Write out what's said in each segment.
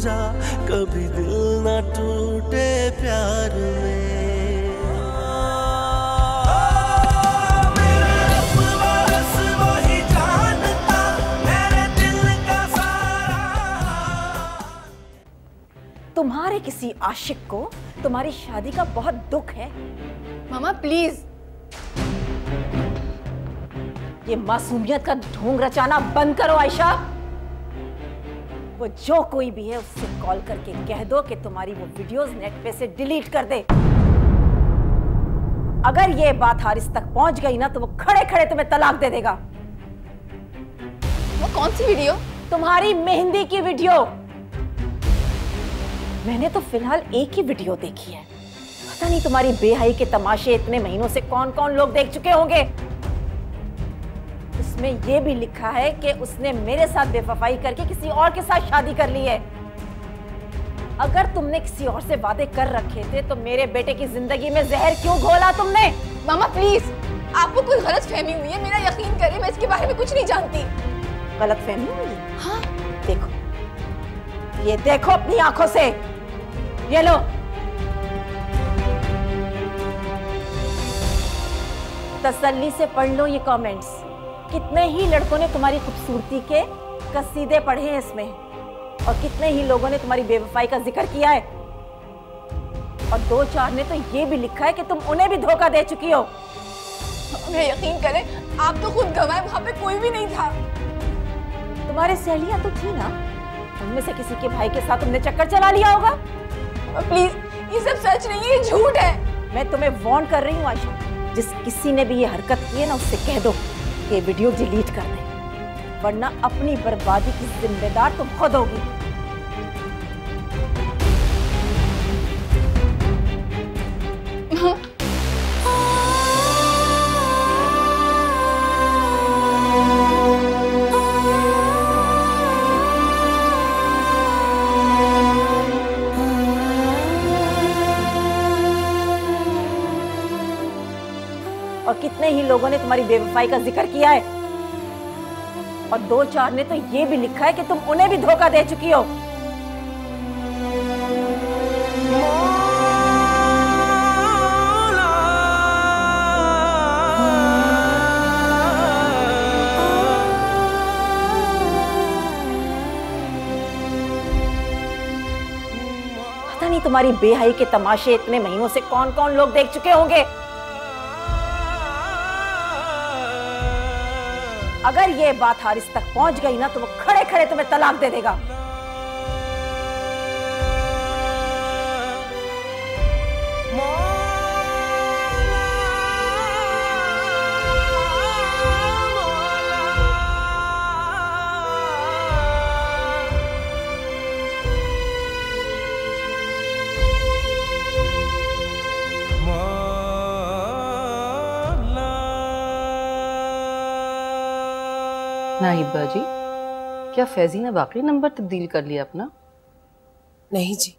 जा, कभी दिल ना टूटे प्यार में। तुम्हारे किसी आशिक को तुम्हारी शादी का बहुत दुख है। मामा प्लीज़ ये मासूमियत का ढोंग रचाना बंद करो, आयशा। वो जो कोई भी है उससे कॉल करके कह दो कि तुम्हारी वो वीडियोस नेट पे से डिलीट कर दे। अगर ये बात हारिस तक पहुँच गई ना तो वो खड़े खड़े तुम्हें तलाक दे देगा। वो कौन सी वीडियो तुम्हारी मेहंदी की वीडियो मैंने तो फ़िलहाल एक ही वीडियो देखी है। पता नहीं तुम्हारी बेहाई के तमाशे इतने महीनों से कौन कौन लोग देख चुके होंगे। उसमें यह भी लिखा है कि उसने मेरे साथ बेवफाई करके किसी और के साथ शादी कर ली है। अगर तुमने किसी और से वादे कर रखे थे तो मेरे बेटे की ज़िंदगी में जहर क्यों घोला तुमने? मामा प्लीज़ आपको कोई गलत फहमी हुई है मेरा यकीन करिए मैं इसके बारे में कुछ नहीं जानती। गलत फहमी हुई हाँ। देखो ये देखो अपनी आँखों से। ये लो। तसल्ली से पढ़ लो ये कमेंट्स कितने ही लड़कों ने तुम्हारी खूबसूरती के कसीदे पढ़े हैं इसमें? और कितने ही लोगों ने तुम्हारी बेवफाई का ज़िक्र किया है? और दो चार ने तो ये भी लिखा है कि तुम उन्हें भी धोखा दे चुकी हो। मैं यकीन करें आप तो खुद गवाए वहाँ पे कोई भी नहीं था। तुम्हारे सहेलियाँ तो थी ना? उनमें से किसी के भाई के साथ तुमने चक्कर चला लिया होगा? प्लीज़ ये सब सच नहीं है झूठ है। मैं तुम्हें वार्न कर रही हूँ आशा। जिस किसी ने भी ये हरकत की है ना उससे कह दो। ये वीडियो डिलीट कर दे वरना अपनी बर्बादी की जिम्मेदार तुम खुद होगी। और कितने ही लोगों ने तुम्हारी बेवफाई का ज़िक्र किया है। और दो चार ने तो ये भी लिखा है कि तुम उन्हें भी धोखा दे चुकी हो। पता नहीं तुम्हारी बेहाई के तमाशे इतने महीनों से कौन कौन लोग देख चुके होंगे? अगर ये बात हारिस तक पहुँच गई ना तो वो खड़े खड़े तुम्हें तलाक दे देगा। नाहिबा जी क्या फैजी ने वाकई नंबर तब्दील कर लिया अपना? नहीं जी।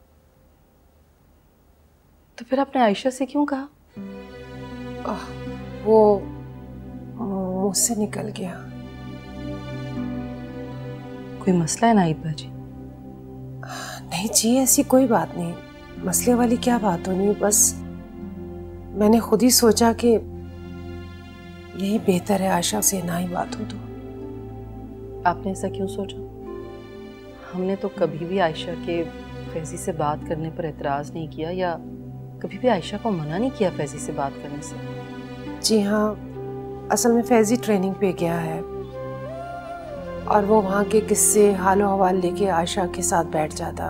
तो फिर आपने आयशा से क्यों कहा? आह, वो मुझसे निकल गया। कोई मसला है नाहिबा जी नहीं जी ऐसी कोई बात नहीं। मसले वाली क्या बात होनी बस मैंने खुद ही सोचा कि यही बेहतर है आशा से ना ही बात हो तो। आपने ऐसा क्यों सोचा? हमने तो कभी भी आयशा के फैजी से बात करने पर एतराज़ नहीं किया या कभी भी आयशा को मना नहीं किया फैजी से बात करने से? जी हाँ असल में फैजी ट्रेनिंग पे गया है। और वो वहाँ के किस्से हालो हवाल लेके आयशा के साथ बैठ जाता।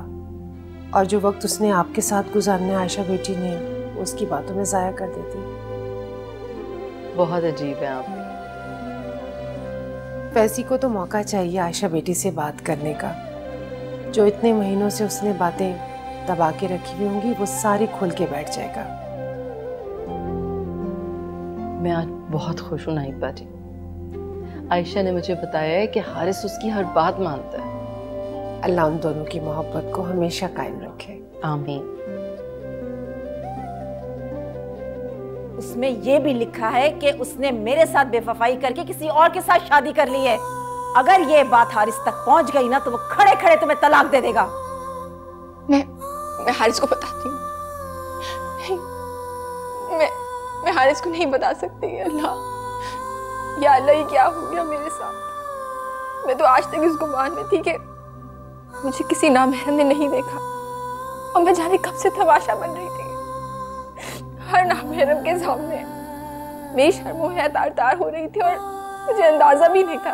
और जो वक्त उसने आपके साथ गुजारने आयशा बेटी ने उसकी बातों में ज़ाया कर देती। बहुत अजीब है आप। फैजी को तो मौका चाहिए आयशा बेटी से बात करने का। जो इतने महीनों से उसने बातें दबा के रखी हुई होंगी वो सारी खुल के बैठ जाएगा। मैं आज बहुत खुश हूँ नाहिबा जी आयशा ने मुझे बताया है कि हारिस उसकी हर बात मानता है। अल्लाह उन दोनों की मोहब्बत को हमेशा कायम रखे। आमीन। उसमें यह भी लिखा है कि उसने मेरे साथ बेवफाई करके किसी और के साथ शादी कर ली है। अगर ये बात हारिस तक पहुँच गई ना तो वो खड़े खड़े तुम्हें तलाक दे देगा। मैं मैं हारिस को बताती हूँ। मैं मैं हारिस को नहीं बता सकती, अल्लाह। या अल्लाह, ये क्या हो गया मेरे साथ? मैं तो आज तक इस गुमान में थी कि मुझे किसी नामहरम ने नहीं देखा। और मैं जाने कब से तमाशा बन रही थी। हर नामहरम के सामने। मेरी शर्मो है तार तार हो रही थी और मुझे अंदाज़ा भी नहीं था।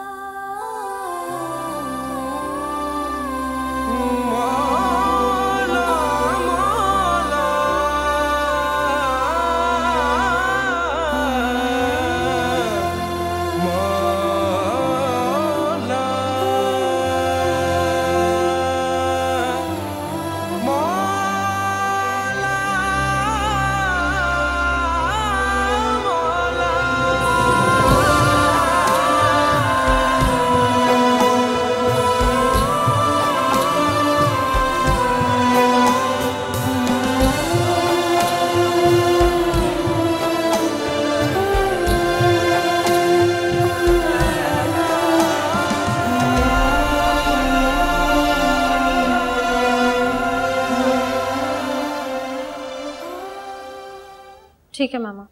ठीक है मामा।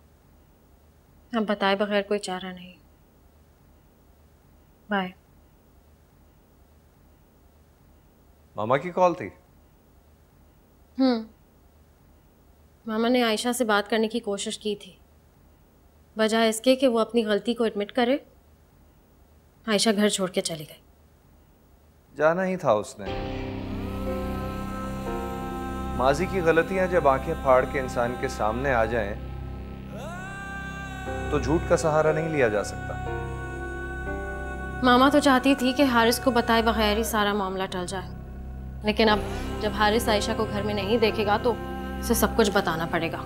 अब बताए बगैर कोई चारा नहीं। बाय मामा की कॉल थी? हम्म। मामा ने आयशा से बात करने की कोशिश की थी। बजाय इसके कि वो अपनी गलती को एडमिट करे। आयशा घर छोड़ के चली गई। जाना ही था उसने। माजी की गलतियाँ जब आँखें फाड़ के इंसान के सामने आ जाएँ, तो झूठ का सहारा नहीं लिया जा सकता। मामा तो चाहती थी कि हारिस को बताए बगैर ही सारा मामला टल जाए। लेकिन अब जब हारिस आयशा को घर में नहीं देखेगा तो उसे सब कुछ बताना पड़ेगा।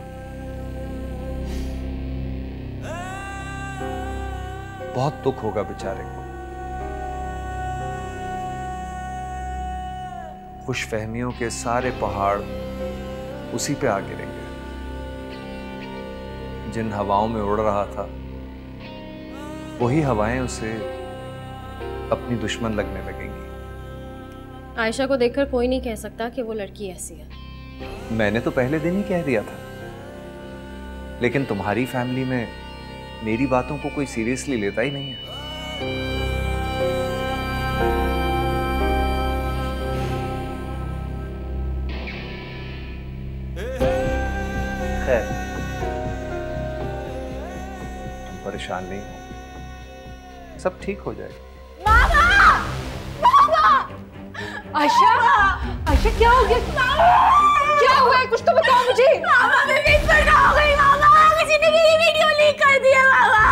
बहुत दुख होगा बेचारे को। खुशफहमियों के सारे पहाड़ उसी पे आ गिरेंगे जिन हवाओं में उड़ रहा था वही हवाएँ उसे अपनी दुश्मन लगने लगेंगी। आयशा को देखकर कोई नहीं कह सकता कि वो लड़की ऐसी है। मैंने तो पहले दिन ही कह दिया था। लेकिन तुम्हारी फैमिली में मेरी बातों को कोई सीरियसली लेता ही नहीं है। परेशान नहीं हो। सब ठीक हो जाएगा। आयशा आयशा क्या हो गया? क्या हुआ है? कुछ तो बताओ मुझे। मामा मैं बीच पर ना हो गई। मामा किसी ने मेरी वीडियो लीक कर दिया मामा।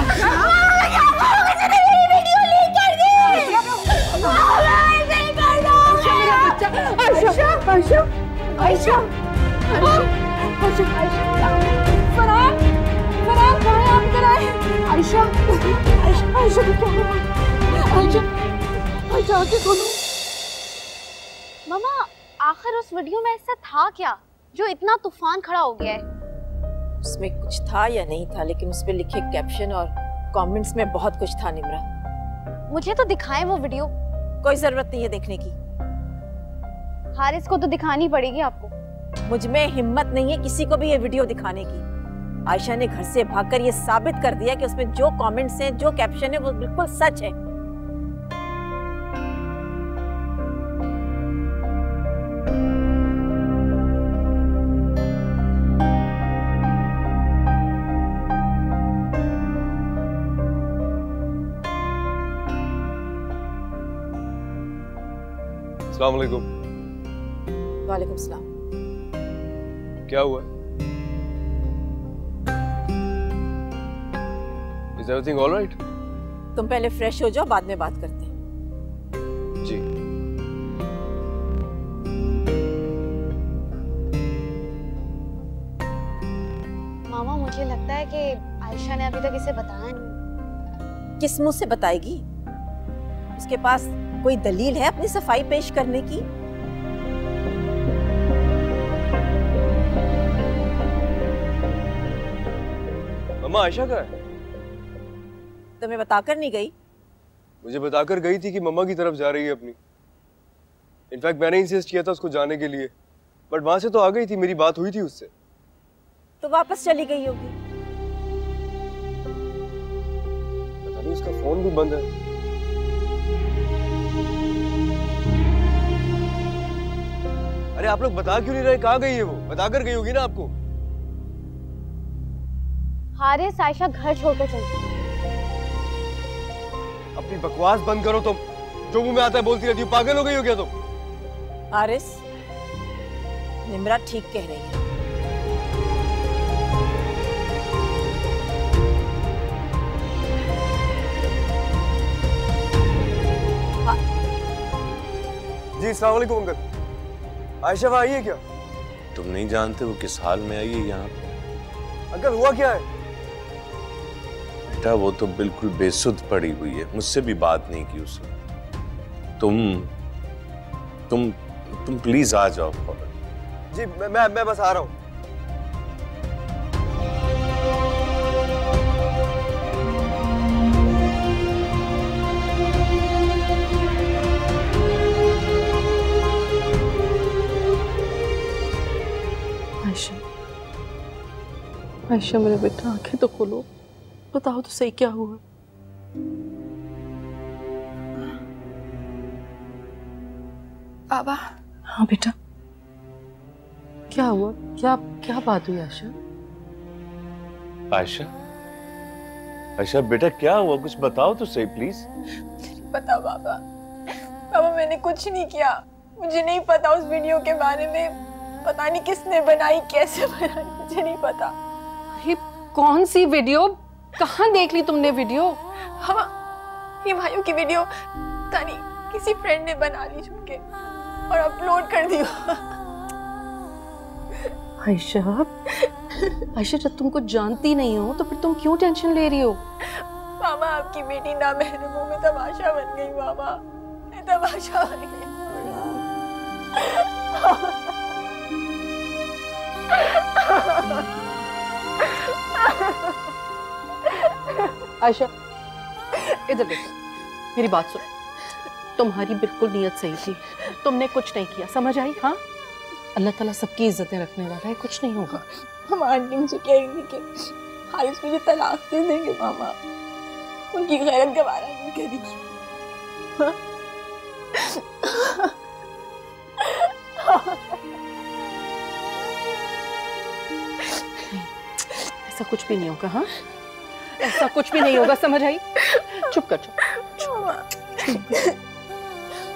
अच्छा मामा क्या करो किसी ने मेरी वीडियो लीक कर दी। मामा ऐसे ही कर दो मेरा बच्चा। आयशा आयशा आयशा आयशा आयशा आयशा को क्या हुआ आयशा आयशा आके खोलो मामा आखिर उस वीडियो में ऐसा था क्या जो इतना तूफ़ान खड़ा हो गया है? उसमें कुछ था या नहीं था लेकिन उस पे लिखे कैप्शन और कमेंट्स में बहुत कुछ था निमरा। मुझे तो दिखाएँ वो वीडियो। कोई ज़रूरत नहीं है देखने की। हारिस को तो दिखानी पड़ेगी आपको। मुझमें हिम्मत नहीं है किसी को भी ये वीडियो दिखाने की। आयशा ने घर से भागकर ये साबित कर दिया कि उसमें जो कमेंट्स हैं जो कैप्शन है वो बिल्कुल सच है। वालेकुम सलाम। क्या हुआ? इज़ एवरीथिंग ऑलराइट तुम पहले फ्रेश हो जाओ बाद में बात करते हैं। जी। मामा मुझे लगता है कि आयशा ने अभी तक इसे बताया नहीं। किस मुँह से बताएगी? उसके पास कोई दलील है अपनी सफ़ाई पेश करने की? मम्मा आयशा का है? तुम्हें बताकर नहीं गई? मुझे बताकर गई थी कि मम्मा की तरफ़ जा रही है अपनी। इनफैक्ट मैंने इंसिस्ट किया था उसको जाने के लिए। बट वहाँ से तो आ गई थी मेरी बात हुई थी उससे। तो वापस चली गई होगी। पता नहीं उसका फ़ोन भी बंद है। अरे आप लोग बता क्यों नहीं रहे? कहाँ गई है वो? बता कर गई होगी ना आपको। हारिस आयशा घर छोड़कर चली गई। अपनी बकवास बंद करो तुम। जो मुँह में आता है बोलती रहती हो पागल हो गई हो क्या तुम? आरिस निमरा ठीक कह रही है। जी सलामकुम अंकल। आयशा वहाँ आई है क्या? तुम नहीं जानते वो किस हाल में आई है यहाँ पे? अंकल हुआ क्या है? बेटा वो तो बिल्कुल बेसुध पड़ी हुई है। मुझसे भी बात नहीं की उसने। तुम तुम तुम प्लीज़ आ जाओ फ़ौरन जी मैं मैं, मैं बस आ रहा हूँ। आयशा आयशा मेरे बेटा आँखें तो खोलो। बताओ तो सही क्या हुआ? बाबा। हाँ बेटा। क्या हुआ? क्या क्या बात हुई आयशा आयशा आयशा बेटा क्या हुआ? कुछ बताओ तो सही प्लीज़ पता बाबा। बाबा मैंने कुछ नहीं किया। मुझे नहीं पता उस वीडियो के बारे में। पता नहीं किसने बनाई कैसे बनाई मुझे नहीं पता। ये कौन सी वीडियो? कहाँ देख ली तुमने वीडियो? हम ये भाइयों की वीडियो तानी किसी फ्रेंड ने बना ली छुप के और अपलोड कर दी। आयशा आयशा जब तुम कुछ जानती नहीं हो तो फिर तुम क्यों टेंशन ले रही हो? मामा आपकी बेटी ना महरमों में तमाशा बन गई मामा। मैं तमाशा बन गई। आयशा इधर देखो। मेरी बात सुनो। तुम्हारी बिल्कुल नीयत सही थी। तुमने कुछ नहीं किया। समझ आई? हाँ? अल्लाह ताला सबकी इज्जतें रखने वाला है। कुछ नहीं होगा। हम आंटी मुझे कह रही थी कि हारिस मुझे तलाक दे देंगे मामा। उनकी गैरत गवारा नहीं करेगी हाँ? ऐसा कुछ भी नहीं होगा हाँ? ऐसा कुछ भी नहीं होगा, समझ आई? चुप कर, चुप।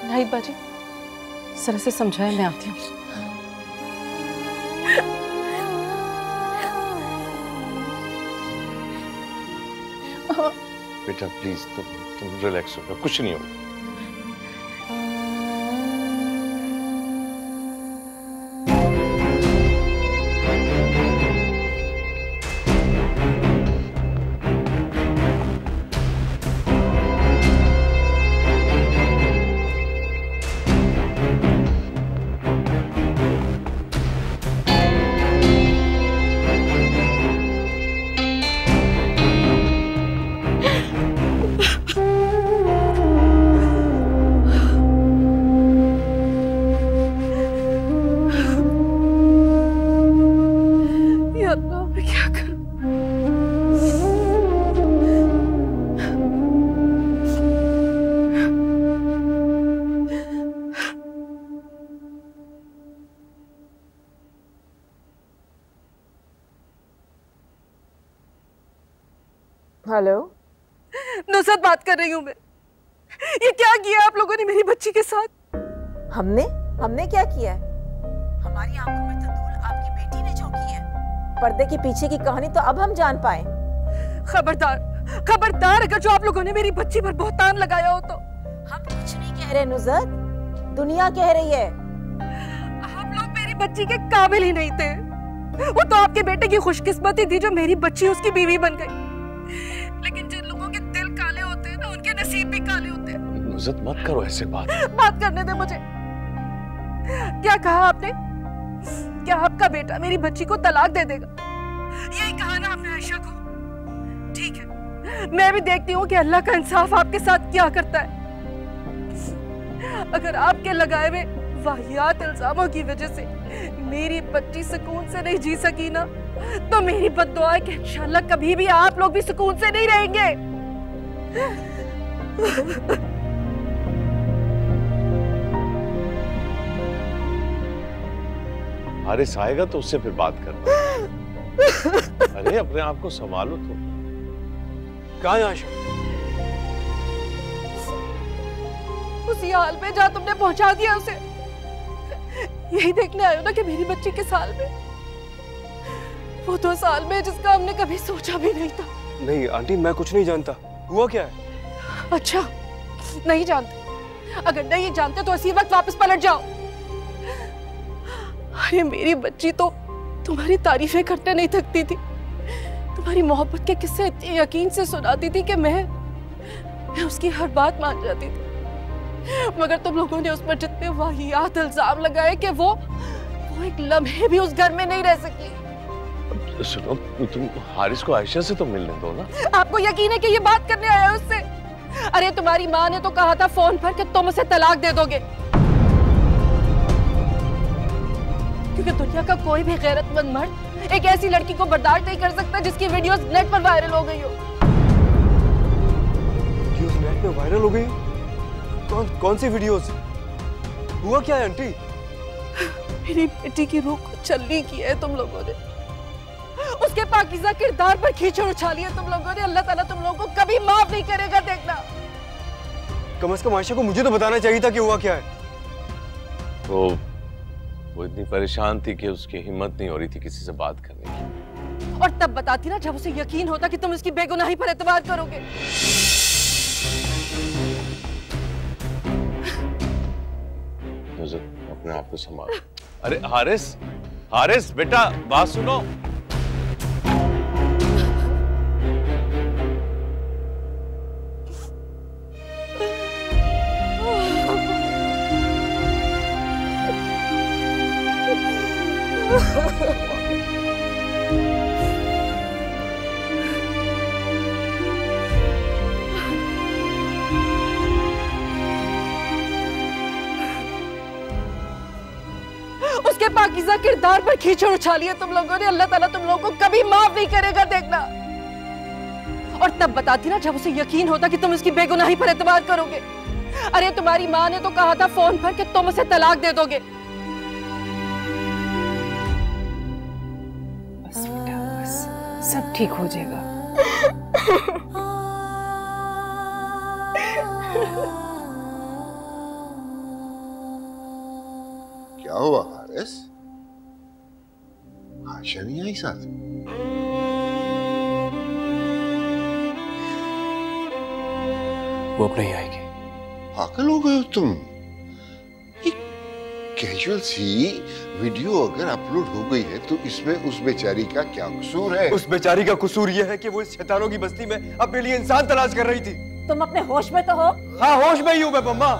नहीं, बाजी सर से समझाया मैं आती हूँ। बेटा प्लीज़ तुम तुम रिलैक्स हो, कुछ नहीं होगा। बात कर रही हूँ मैं। ये क्या किया आप लोगों ने मेरी बच्ची के साथ? हमने? हमने क्या किया है? हमारी आँखों में तो धूल आपकी बेटी ने झोंकी है। पर्दे के पीछे की कहानी तो अब हम जान पाए। खबरदार खबरदार अगर जो आप लोगों ने मेरी बच्ची पर बहुतान लगाया हो तो। हम कुछ नहीं कह रहे नुजरत। दुनिया कह रही है। आप लोग मेरी बच्ची के काबिल ही नहीं थे। वो तो आपके बेटे की खुशकिस्मती थी जो मेरी बच्ची उसकी बीवी बन गई। नसीब भी काले होते हैं। मत करो ऐसे बात। बात करने दे मुझे। क्या कहा आपने? क्या आपका बेटा मेरी बच्ची को तलाक दे देगा? यही कहा ना आपने आयशा को। ठीक है। मैं भी देखती हूँ कि अल्लाह का इंसाफ आपके साथ क्या करता है। अगर आपके लगाए हुए वाहियात इल्जामों की वजह से मेरी बच्ची सुकून से नहीं जी सकी ना तो मेरी बददुआ है कि इंशाल्लाह कभी भी आप लोग भी सुकून से नहीं रहेंगे। हारिस आएगा तो उससे फिर बात करना। अरे अपने आप को संभालो तो। कहा है आशा? उसी हाल में जहाँ तुमने पहुँचा दिया उसे। यही देखने आयो ना कि मेरी बच्ची किस हाल में। वो तो साल में जिसका हमने कभी सोचा भी नहीं था। नहीं आंटी मैं कुछ नहीं जानता। हुआ क्या है? अच्छा नहीं जानते। अगर नहीं जानते तो इसी वक्त वापस पलट जाओ। अरे मेरी बच्ची तो तुम्हारी तारीफें करते नहीं थकती थी। तुम्हारी मोहब्बत के किस्से इतने यकीन से सुनाती थी कि मैं मैं उसकी हर बात मान जाती थी। मगर तुम लोगों ने उस पर जितने वाहियात इल्ज़ाम लगाए कि वो वो एक लम्हे भी उस घर में नहीं रह सकी। सुनो तुम हारिस को आयशा से तो मिलने दो ना। आपको यकीन है कि ये बात करने आया है उससे? अरे तुम्हारी माँ ने तो कहा था फ़ोन पर कि तुम उसे तलाक दे दोगे। क्योंकि दुनिया का कोई भी गैरतमंद मर्द एक ऐसी लड़की को बर्दाश्त नहीं कर सकता जिसकी वीडियोस नेट पर वायरल हो गई हो। वीडियोस नेट पे वायरल हो गई? कौन कौन सी वीडियोस? हुआ क्या है आंटी? मेरी बेटी की रूह को चलनी की है तुम लोगों ने। उसके पाकिजा किरदार पर कीचड़ उछाली है तुम लोगों ने। अल्लाह ताला तुम लोगों को कभी माफ़ नहीं करेगा देखना। कम से कम आयशा को मुझे तो बताना चाहिए था कि हुआ क्या है। वो वो इतनी परेशान थी कि उसकी हिम्मत नहीं हो रही थी किसी से बात करने की। और तब बताती ना जब उसे यकीन होता कि तुम इसकी बेगुनाही पर एतबार करोगे। अपने आप को संभाल। अरे हारिस हारिस बेटा बात सुनो। कीचड़ उछाली है तुम लोगों ने। अल्लाह ताला तुम लोगों को कभी माफ़ नहीं करेगा देखना। और तब बताती ना जब उसे यकीन होता कि तुम उसकी बेगुनाही पर एतबार करोगे। अरे तुम्हारी माँ ने तो कहा था फ़ोन पर कि तुम उसे तलाक दे दोगे। बस बेटा बस। सब ठीक हो जाएगा। क्या हुआ हारिस? आई साथ वो अब नहीं आएगी। पागल हो गए हो तुम? कैजुअल सी वीडियो अगर अपलोड हो गई है तो इसमें उस बेचारी का क्या कसूर है? उस बेचारी का कसूर यह है कि वो इस शैतानों की बस्ती में अपने लिए इंसान तलाश कर रही थी। तुम अपने होश में तो हो। हाँ होश में ही हूँ मैं मम्मा।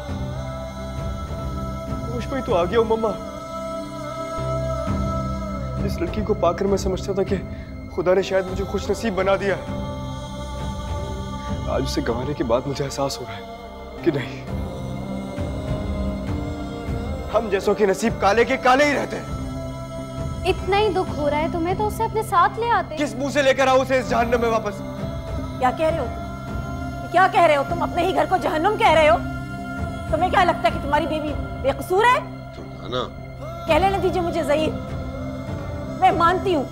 होश में ही तो आ गया हूँ मम्मा। इस लड़की को पाकर मैं समझता था कि खुदा ने शायद मुझे खुश नसीब बना दिया है। आज उसे गंवाने के बाद मुझे एहसास हो रहा है कि नहीं। हम जैसों के नसीब काले के काले ही रहते हैं। इतना ही दुख हो रहा है तुम्हें तो उसे अपने साथ ले आते। किस मुँह से लेकर आओ उसे इस जहन्नम में वापस? क्या कह रहे हो तुम? क्या कह रहे हो तुम? अपने ही घर को जहन्नुम कह रहे हो? तुम्हें क्या लगता है कि तुम्हारी बेबी बेकसूर है? ना कह लेने दीजिए मुझे जहीर। मैं मानती हूँ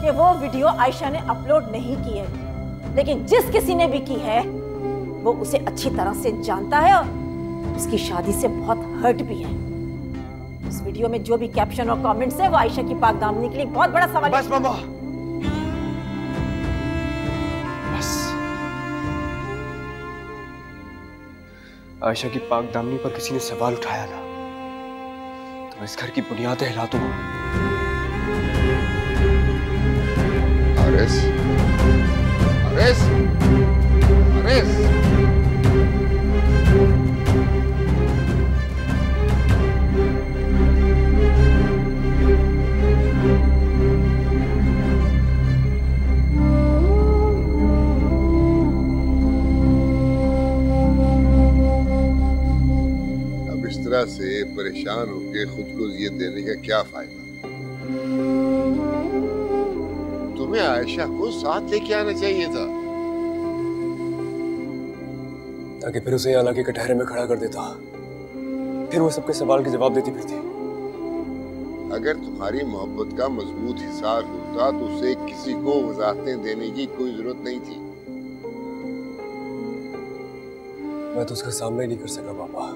कि वो वीडियो आयशा ने अपलोड नहीं की है। लेकिन जिस किसी ने भी की है, वो उसे अच्छी तरह से जानता है और उसकी शादी से बहुत हर्ट भी है। इस वीडियो में जो भी कैप्शन और कमेंट्स है, वो आयशा की पाक दामनी के लिए बहुत बड़ा सवाल बस मामा। बस। आयशा की पाक दामनी पर किसी ने सवाल उठाया ना तो मैं इस घर की बुनियादें हिला दूँगा। हारिस अब इस तरह से परेशान होके खुद को जियत देने का क्या फ़ायदा? तुम्हें आयशा को साथ लेके आना चाहिए था। ताकि फिर उसे यहाँ लाके कटहरे में खड़ा कर देता। फिर वो सबके सवाल के जवाब देती फिरती। अगर तुम्हारी मोहब्बत का मज़बूत हिसार होता तो उसे किसी को वजाहतें देने की कोई ज़रूरत नहीं थी। मैं तो उसका सामना ही नहीं कर सका पापा।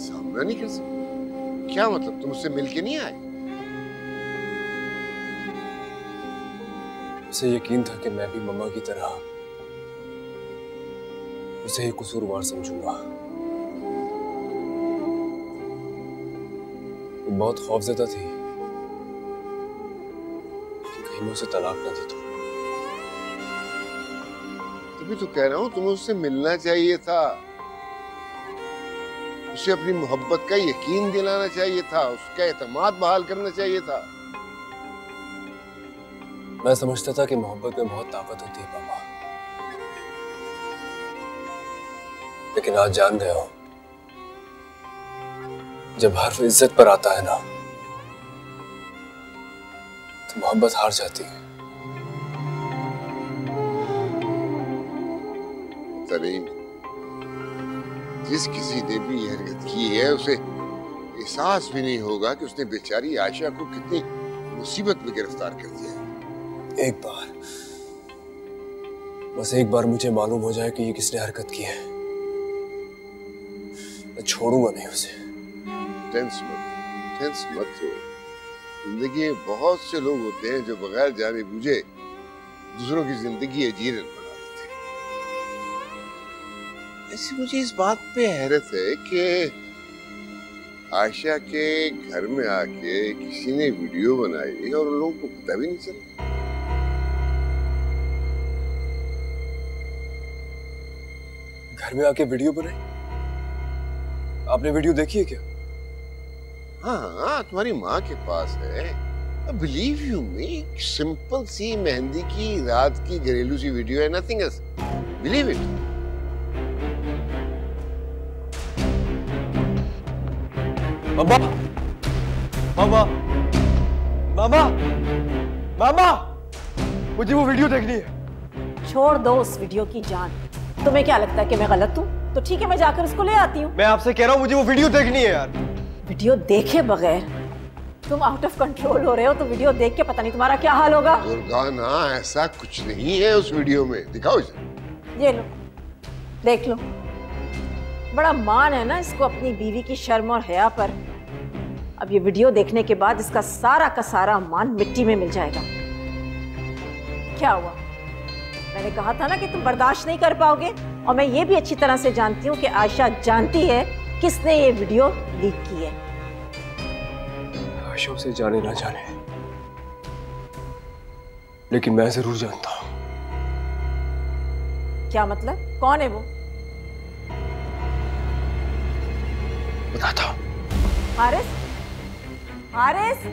सामना नहीं कर सकते क्या मतलब? तुम उससे मिलके नहीं आए? उसे यकीन था कि मैं भी मम्मा की तरह उसे ही कसूरवार समझूँगा। वो बहुत खौफजदा थी कहीं मैं उसे तलाक ना दे दूँ। तभी तो कह रहा हूँ, तुम्हें उससे मिलना चाहिए था। उसे अपनी मोहब्बत का यकीन दिलाना चाहिए था, उसका एतमाद बहाल करना चाहिए था। मैं समझता था कि मोहब्बत में बहुत ताकत होती है, पापा। लेकिन आज जान गया हूँ। जब हर्फ इज़्ज़त पर आता है ना तो मोहब्बत हार जाती है। तरीन, जिस किसी ने भी हरकत की है, उसे एहसास भी नहीं होगा कि उसने बेचारी आयशा को कितनी मुसीबत में गिरफ़्तार कर दिया है। एक बार। बस एक बार मुझे मालूम हो जाए कि ये किसने हरकत की है। मैं छोड़ूँगा नहीं उसे। टेंस मत टेंस मत हो। ज़िंदगी में बहुत से लोग होते हैं जो बगैर जाने बूझे दूसरों की ज़िंदगी अजीरन बना देते ऐसे मुझे इस बात पे हैरत है कि आयशा के घर में आके किसी ने वीडियो बनाई और उन लोगों को पता भी नहीं चला। घर में आके वीडियो बनाई? आपने वीडियो देखी है क्या? हाँ हाँ तुम्हारी माँ के पास है। बिलीव यू मी सिंपल सी मेहंदी की रात की घरेलू सी वीडियो है नथिंग एल्स बिलीव इट मामा मामा मामा मामा मुझे वो वीडियो देखनी है। छोड़ दो उस वीडियो की जान। तुम्हें क्या लगता है कि मैं गलत हूँ? तो ठीक है मैं जाकर उसको ले आती हूँ। मैं आपसे कह रहा हूँ मुझे वो वीडियो देखनी है यार। वीडियो देखे बगैर? तुम आउट ऑफ़ कंट्रोल हो रहे हो तो वीडियो देख के पता नहीं तुम्हारा क्या हाल होगा। दुर्गाना ऐसा कुछ नहीं है उस वीडियो में। दिखाओ इसे। ये लो देख लो। बड़ा मान है ना इसको अपनी बीवी की शर्म और हया पर। अब ये वीडियो देखने के बाद इसका सारा का सारा मान मिट्टी में मिल जाएगा। क्या हुआ? मैंने कहा था ना कि तुम बर्दाश्त नहीं कर पाओगे। और मैं ये भी अच्छी तरह से जानती हूँ कि आयशा जानती है किसने ये वीडियो लीक की है। आशा उसे जाने ना जाने। लेकिन मैं ज़रूर जानता हूँ। क्या मतलब? कौन है वो? बताता हूँ। हारिस? हारिस?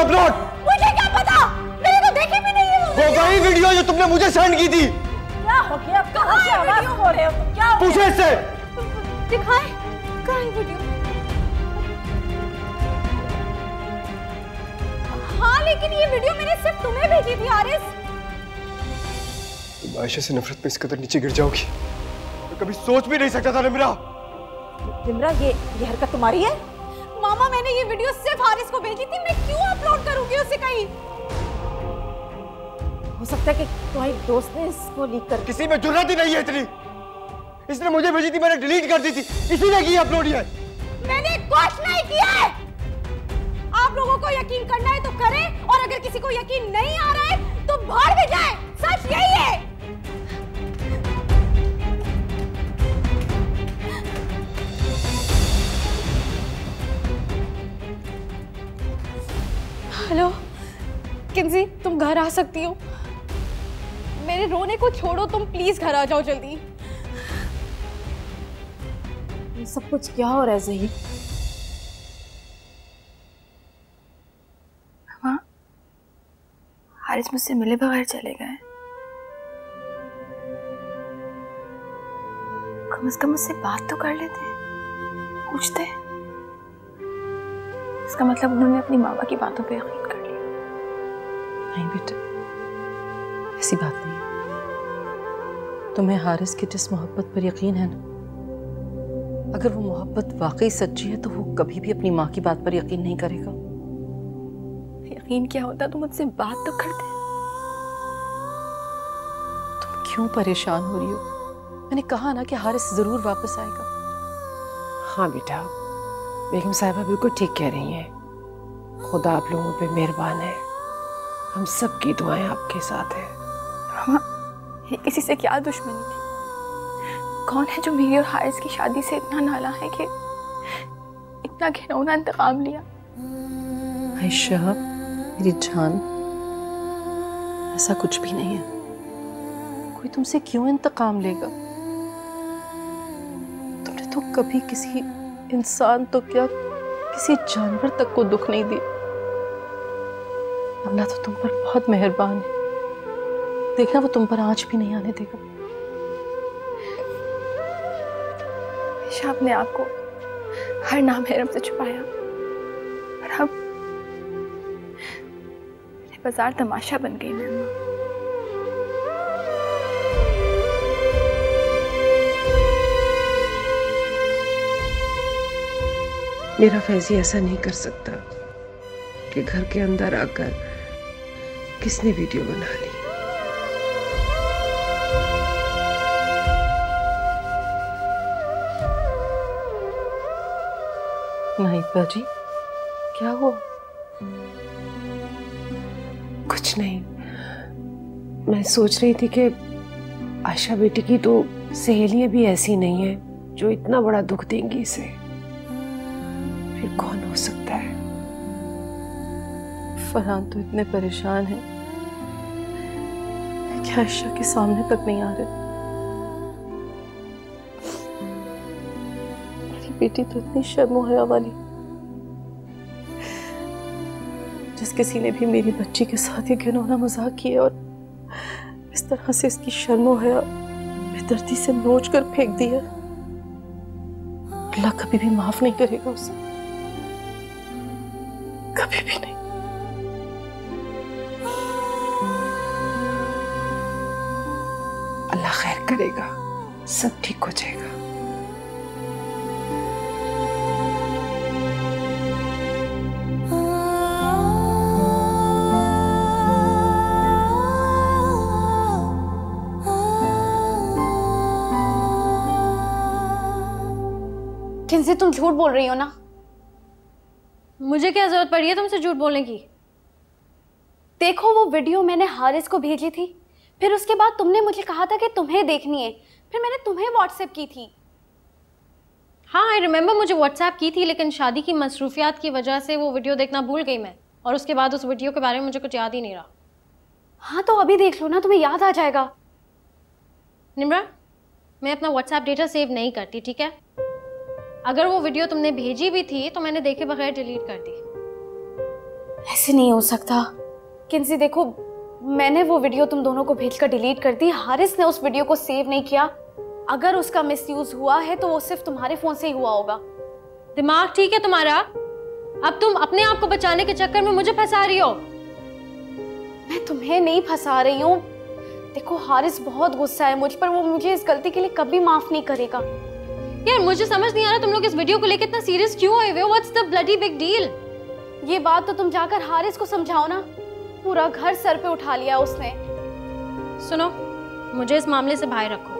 वीडियो अपलोड मुझे क्या पता? मैंने तो देखी भी नहीं है वो वो वही वीडियो जो तुमने मुझे सेंड की थी। क्या हो गया? कहाँ से आवाज़ हो रहे हो? क्या हो पूछे इससे। दिखाए। कहाँ है वीडियो हाँ लेकिन ये वीडियो मैंने सिर्फ़ तुम्हें भेजी थी हारिस तुम आयशा से नफरत में इस कदर नीचे गिर जाओगी। मैं कभी सोच भी नहीं सकता था निमरा। निम्रा ये ये हरकत तुम्हारी है? मामा मैंने ये वीडियो सिर्फ़ हारिस को भेजी थी मैं क्यों करूँगी उसे कहीं। हो सकता है कि तुम्हारी दोस्त ने इसको लीक कर किसी में जुर्रत ही नहीं है इतनी। इसने मुझे भेजी थी मैंने डिलीट कर दी थी। इसी ने की अपलोड ये। मैंने कुछ नहीं किया है। आप लोगों को यकीन करना है तो करें और अगर किसी को यकीन नहीं आ रहा है तो भाड़ भी जाए। किंजी तुम घर आ सकती हो। मेरे रोने को छोड़ो, तुम प्लीज़ घर आ जाओ जल्दी। ये सब कुछ क्या हो रहा है जही हाँ। हारिस मुझसे मिले बगैर चले गए। कम से कम मुझसे बात तो कर लेते पूछते इसका मतलब उन्होंने अपनी मामा की बातों पे यकीन नहीं बेटा। ऐसी बात नहीं तुम्हें हारिस की जिस मोहब्बत पर यकीन है ना अगर वो मोहब्बत वाकई सच्ची है तो वो कभी भी अपनी माँ की बात पर यकीन नहीं करेगा। यकीन क्या होता? तो मुझसे बात तो करते तुम क्यों परेशान हो रही हो? मैंने कहा ना कि हारिस ज़रूर वापस आएगा। हाँ बेटा बेगम साहिबा बिल्कुल ठीक कह रही हैं। खुदा आप लोगों पे मेहरबान है। हम सबकी दुआएँ आपके साथ हैं। मामा ये किसी से क्या दुश्मनी थी कौन है जो मेरी और हारिस की शादी से इतना नाला है कि इतना घिनौना इंतकाम लिया? आयशा मेरी जान ऐसा कुछ भी नहीं है। कोई तुमसे क्यों इंतकाम लेगा? तुमने तो कभी किसी इंसान तो क्या किसी जानवर तक को दुख नहीं दिया? अल्लाह तो तुम पर बहुत मेहरबान है। देखना वो तुम पर आज भी नहीं आने देगा। हमेशा अपने आप को हर नाम हेरम से छुपाया। और अब बाज़ार तमाशा बन गई मैं। मेरा फैजी ऐसा नहीं कर सकता कि घर के अंदर आकर किसने वीडियो बना ली? नहीं बाजी क्या हुआ? कुछ नहीं। मैं सोच रही थी कि आशा बेटी की तो सहेलियाँ भी ऐसी नहीं है जो इतना बड़ा दुख देंगी इसे। फिर कौन हो सकता है? फरहान तो इतने परेशान है। कि आयशा के सामने तक नहीं आ रहे। मेरी बेटी तो इतनी शर्मो हया वाली। जिस किसी ने भी मेरी बच्ची के साथ ये घिनौना मज़ाक किया और इस तरह से इसकी शर्मो हया बेदर्दी से नोच कर फेंक दिया, अल्लाह कभी भी माफ़ नहीं करेगा उसे। कभी भी नहीं। करेगा सब ठीक हो जाएगा। किनसे तुम झूठ बोल रही हो ना? मुझे क्या ज़रूरत पड़ी है तुमसे झूठ बोलने की? देखो, वो वीडियो मैंने हारिस को भेजी थी। फिर उसके बाद तुमने मुझे कहा था कि तुम्हें देखनी है। फिर मैंने तुम्हें व्हाट्सएप की थी। हाँ आई रिमेंबर मुझे व्हाट्सएप की थी लेकिन शादी की मसरूफियात की वजह से वो वीडियो देखना भूल गई मैं और उसके बाद उस वीडियो के बारे में मुझे कुछ याद ही नहीं रहा। हाँ तो अभी देख लो ना तुम्हें याद आ जाएगा। निम्रा मैं अपना व्हाट्सएप डेटा सेव नहीं करती ठीक है? अगर वो वीडियो तुमने भेजी भी थी तो मैंने देखे बगैर डिलीट कर दी। ऐसे नहीं हो सकता। किन्सी देखो मैंने वो वीडियो तुम दोनों को भेजकर डिलीट कर दी। हारिस ने उस वीडियो को सेव नहीं किया। अगर उसका मिसयूज हुआ है तो वो सिर्फ़ तुम्हारे फ़ोन से ही हुआ होगा। दिमाग ठीक है तुम्हारा? अब तुम अपने आप को बचाने के चक्कर में मुझे फंसा रही हो। मैं तुम्हें नहीं फंसा रही हूँ। देखो हारिस बहुत गुस्सा है मुझ पर। वो मुझे इस गलती के लिए कभी माफ़ नहीं करेगा। यार मुझे समझ नहीं आ रहा तुम लोग इस वीडियो को लेकर इतना सीरियस क्यों हुए हो? What's the bloody big deal ये बात तो तुम जाकर हारिस को समझाओ ना। पूरा घर सर पे उठा लिया उसने। सुनो, मुझे इस मामले से बाहर रखो।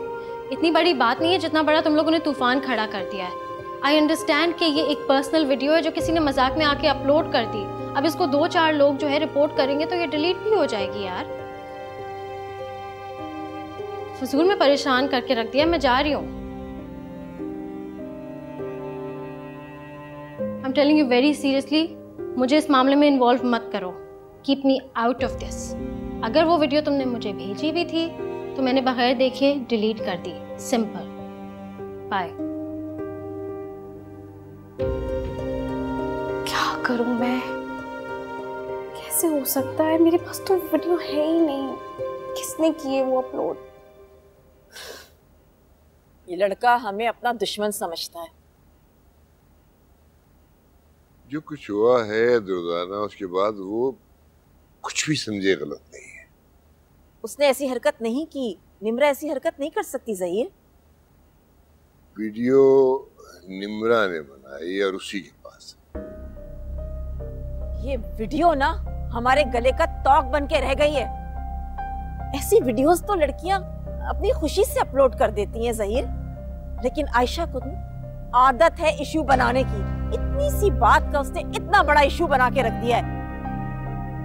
इतनी बड़ी बात नहीं है जितना बड़ा तुम लोगों ने तूफ़ान खड़ा कर दिया है। आई अंडरस्टैंड कि ये एक पर्सनल वीडियो है जो किसी ने मज़ाक में आके अपलोड कर दी। अब इसको दो चार लोग जो है रिपोर्ट करेंगे तो ये डिलीट भी हो जाएगी यार। फजूल में परेशान करके रख दिया, मैं जा रही हूँ। I am telling you very seriously मुझे इस मामले में इन्वॉल्व मत करो। Keep me out of this अगर वो वीडियो तुमने मुझे भेजी भी थी तो मैंने बगैर देखे डिलीट कर दी. सिंपल बाय क्या करूँ मैं? कैसे हो सकता है? मेरे पास तो वीडियो है ही नहीं. किसने किए वो अपलोड ये लड़का हमें अपना दुश्मन समझता है। जो कुछ हुआ है दुर्दाना उसके बाद वो कुछ भी समझे गलत नहीं है। उसने ऐसी हरकत नहीं की। निम्रा ऐसी हरकत नहीं कर सकती जहीर। वीडियो निम्रा ने बनाई और उसी के पास ये वीडियो ना हमारे गले का तौक बन के रह गई है। ऐसी वीडियोस तो लड़कियाँ अपनी खुशी से अपलोड कर देती हैं जहीर। लेकिन आयशा को ना आदत है इशू बनाने की। इतनी सी बात का उसने इतना बड़ा इशू बना के रख दिया है।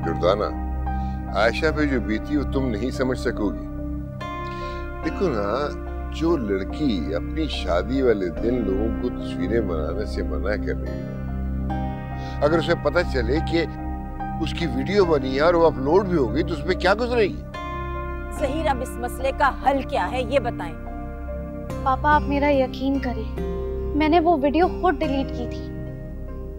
दुर्दाना आयशा पे जो बीती वो तुम नहीं समझ सकोगी। देखो ना जो लड़की अपनी शादी वाले दिन लोगों को तस्वीरें बनाने से मना कर रही है अगर उसे पता चले कि उसकी वीडियो बनी है और वो अपलोड भी होगी तो उसमें क्या गुजरेगी? जहीर अब इस मसले का हल क्या है ये बताएँ। पापा आप मेरा यकीन करें मैंने वो वीडियो खुद डिलीट की थी।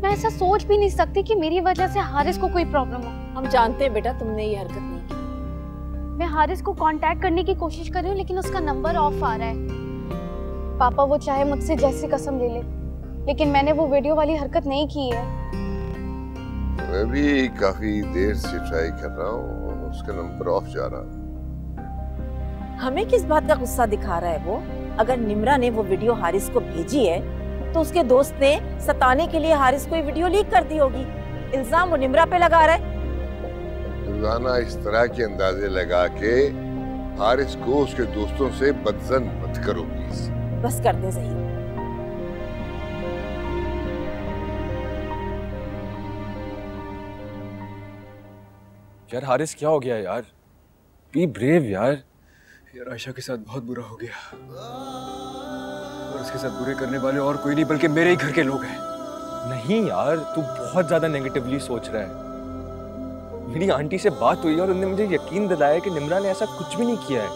मैं ऐसा सोच भी नहीं सकती कि मेरी वजह से हारिस को कोई प्रॉब्लम हो। हम जानते हैं बेटा तुमने ये हरकत नहीं की। मैं हारिस को कांटेक्ट करने की कोशिश कर रही हूँ लेकिन उसका नंबर ऑफ़ आ रहा है। पापा वो चाहे मुझसे जैसी कसम ले ले लेकिन मैंने वो वीडियो वाली हरकत नहीं की है। मैं भी काफ़ी देर से ट्राई कर रहा हूँ उसका नंबर ऑफ़ जा रहा हमें किस बात का गुस्सा दिखा रहा है वो? अगर निमरा ने वो वीडियो हारिस को भेजी है तो उसके दोस्त ने सताने के लिए हारिस को वीडियो लीक कर दी होगी। इल्ज़ाम वो निम्रा पे लगा रहा है। रोज़ाना इस तरह के अंदाजे लगा के हारिस को उसके दोस्तों से बदजन मत करो प्लीज़ बस कर दे सही। यार हारिस क्या हो गया यार? बी ब्रेव यार। यार आयशा के साथ बहुत बुरा हो गया। उसके साथ बुरे करने वाले और कोई नहीं बल्कि मेरे ही घर के लोग हैं। नहीं यार तू बहुत ज़्यादा नेगेटिवली सोच रहा है। मेरी आंटी से बात हुई और उन्होंने मुझे यकीन दिलाया कि निम्रा ने ऐसा कुछ भी नहीं किया है।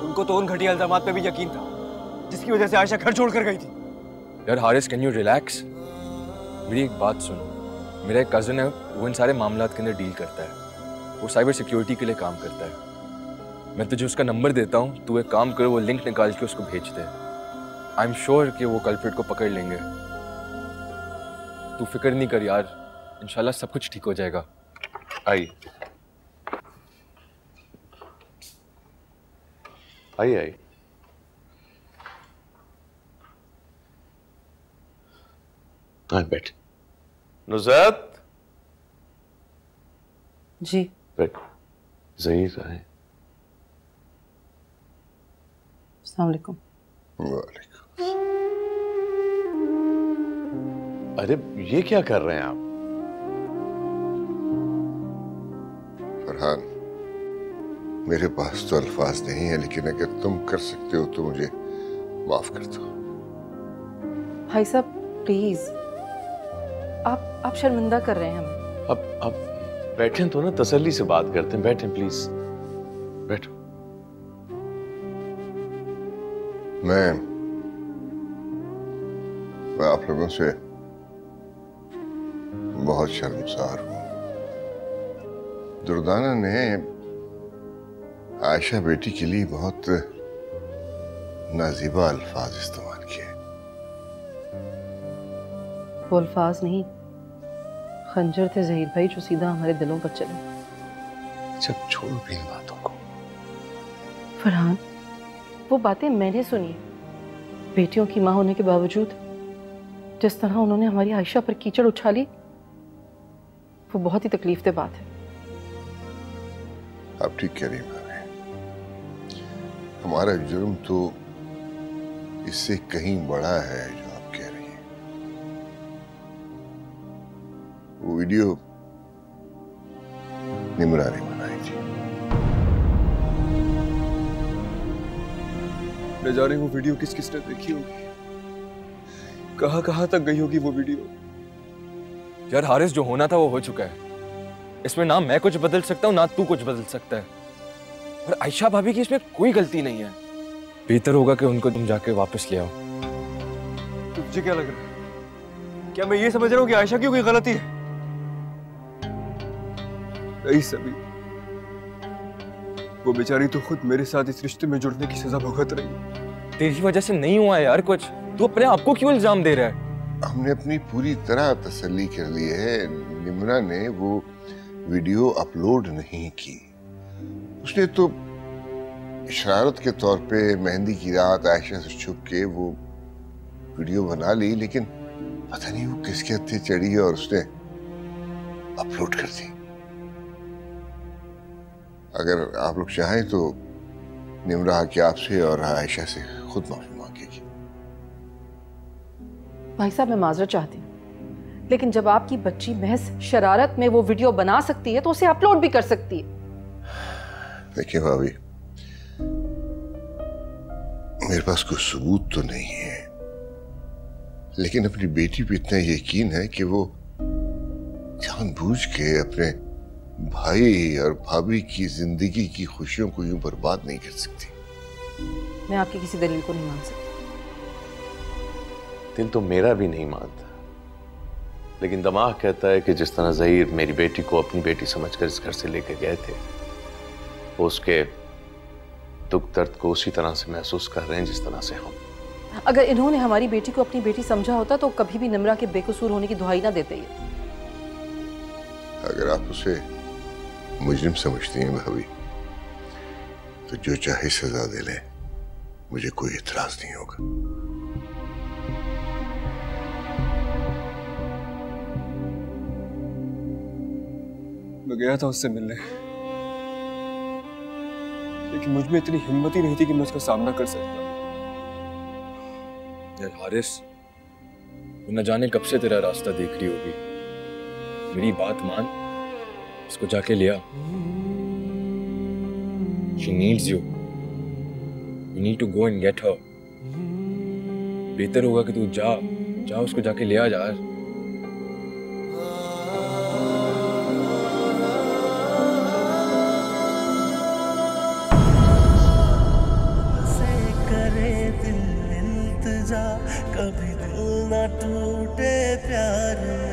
उनको तो उन घटिया इल्ज़ाम पे भी यकीन था जिसकी वजह से आयशा घर छोड़कर गई थी। यार हारिस कैन यू रिलैक्स मेरी एक बात सुन। मेरा एक कज़न है वो इन सारे मामला के अंदर डील करता है। वो साइबर सिक्योरिटी के लिए काम करता है। मैं तुझे उसका नंबर देता हूँ तू एक काम कर वो लिंक निकाल के उसको भेज दे। आई एम श्योर कि वो कल्प्रिट को पकड़ लेंगे। तू फ़िक्र नहीं कर यार। इंशाल्लाह सब कुछ ठीक हो जाएगा। आई। आई आई। आई बैठ नुजरत जी। बैठ जहीर आए अस्सलाम वालेकुम। अरे ये क्या कर रहे हैं आप? फरहान मेरे पास तो अल्फाज नहीं है लेकिन अगर तुम कर सकते हो तो मुझे माफ़ कर दो। भाई साहब प्लीज़ आप आप शर्मिंदा कर रहे हैं हमें। अब अब बैठें तो ना तसल्ली से बात करते हैं। बैठें प्लीज़ बैठो। मैं मैं आप लोगों से बहुत शर्मसार हूँ दुर्दाना ने आयशा बेटी के लिए बहुत नाजीबा अल्फाज इस्तेमाल किए वो अल्फाज नहीं खंजर थे जहीर भाई जो सीधा हमारे दिलों पर चले जब छोड़ भी इन बातों को फरहान वो बातें मैंने सुनी बेटियों की माँ होने के बावजूद जिस तरह उन्होंने हमारी आयशा पर कीचड़ उछाली वो बहुत ही तकलीफ़ दे बात है। आप ठीक कह रही हैं हमारा जुर्म तो इससे कहीं बड़ा है जो आप कह रही हैं। वो वीडियो निमरा ने बनाई थी। न जाने वो वीडियो किस किसने देखी होगी? कहाँ कहाँ तक गई होगी वो वीडियो? यार हारिस जो होना था वो हो चुका है। इसमें ना मैं कुछ बदल सकता हूँ ना तू कुछ बदल सकता है। और आयशा भाभी की इसमें कोई गलती नहीं है। बेहतर होगा कि उनको तुम जाके वापस ले आओ। तुझे क्या लग रहा है? क्या मैं ये समझ रहा हूँ कि आयशा की कोई गलती है? नहीं सभी। वो बेचारी तो खुद मेरे साथ इस रिश्ते में जुड़ने की सजा भुगत रही तेरी वजह से नहीं हुआ यार कुछ। तू अपने आप को क्यों इल्ज़ाम दे रहा है? हमने अपनी पूरी तरह तसल्ली कर ली है। निमरा ने वो वीडियो अपलोड नहीं की। उसने तो शरारत के तौर पे मेहंदी की रात, आयशा से छुप के वो वीडियो बना ली, लेकिन पता नहीं वो किसके हथे चढ़ी और उसने अपलोड कर दी। अगर आप लोग चाहें तो निमरा के आपसे और आयशा से खुद माफ़ी भाई साहब मैं माजरत चाहती हूँ। लेकिन जब आपकी बच्ची महज शरारत में वो वीडियो बना सकती है तो उसे अपलोड भी कर सकती है। देखिए भाभी मेरे पास कोई सबूत तो नहीं है। लेकिन अपनी बेटी पे इतना यकीन है कि वो जानबूझ के अपने भाई और भाभी की ज़िंदगी की खुशियों को यूँ बर्बाद नहीं कर सकती। मैं आपकी किसी दलील को नहीं मान सकती। दिल तो मेरा भी नहीं मानता। लेकिन दिमाग कहता है कि जिस तरह जहीर मेरी बेटी को अपनी बेटी समझकर इस घर से लेकर गए थे वो उसके दुख दर्द को उसी तरह से महसूस कर रहे हैं जिस तरह से हम। अगर इन्होंने हमारी बेटी को अपनी बेटी समझा होता तो कभी भी निमरा के बेकसूर होने की दुहाई ना देते ये। अगर आप उसे मुजरिम समझती हैं भाभी तो जो चाहे सजा दे ले मुझे कोई इतराज नहीं होगा। मैं गया था उससे मिलने। लेकिन मुझमें इतनी हिम्मत ही नहीं थी कि मैं उसका सामना कर सकता। यार हारिस न जाने कब से तेरा रास्ता देख रही होगी। मेरी बात मान, उसको जाके लिया She needs you. You need to go and get her. बेहतर होगा कि तू जा जा उसको जाके ले आ जा यार। कभी दिल ना टूटे प्यारे।